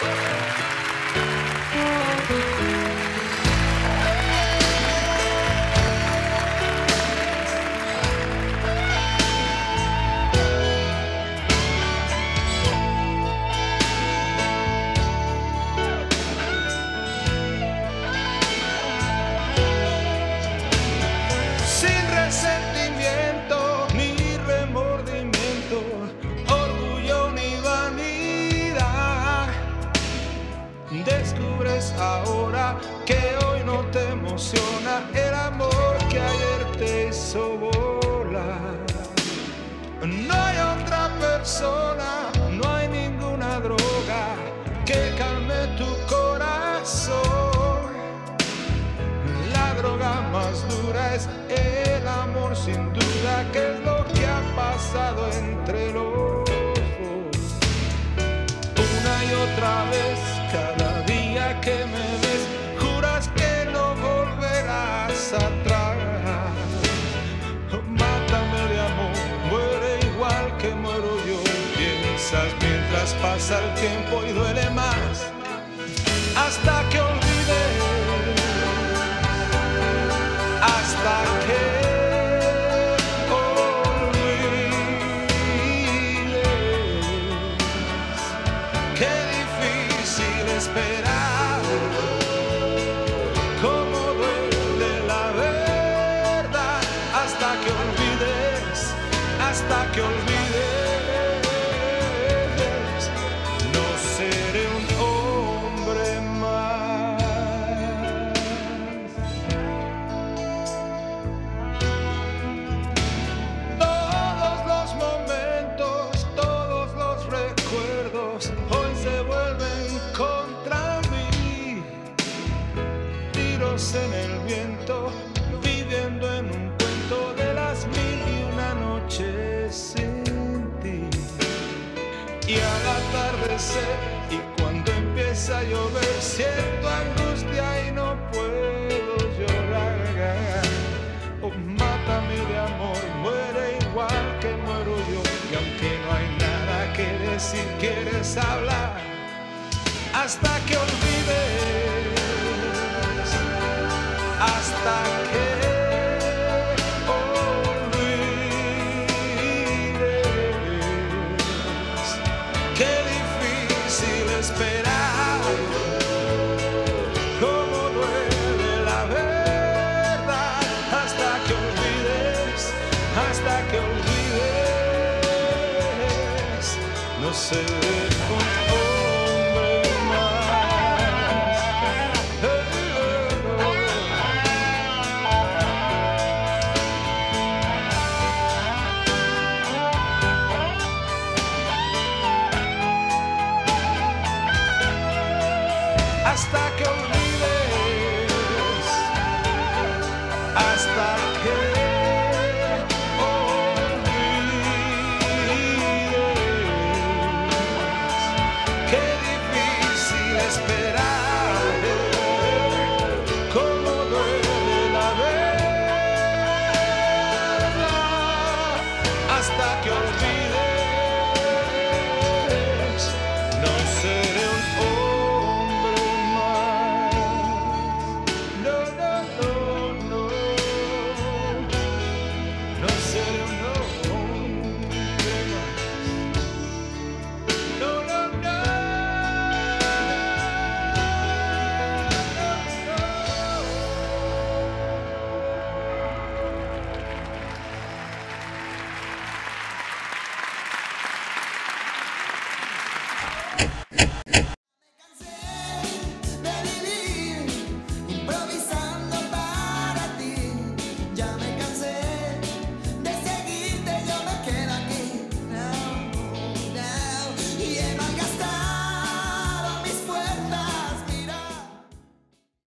sin el amor que ayer te hizo volar. No hay otra persona, no hay ninguna droga que calme tu corazón. La droga más dura es el amor sin duda, que es lo que ha pasado entre los dos. Una y otra vez, pasa el tiempo y duele más, En el viento, viviendo en un cuento de las mil y una noches sin ti. Y al atardecer, y cuando empieza a llover, siento angustia y no puedo llorar. Oh, mátame de amor, muere igual que muero yo. Y aunque no hay nada que decir, quieres hablar hasta que olvides, que olvides, hasta que olvides. No sé un Hasta que olvides, hasta que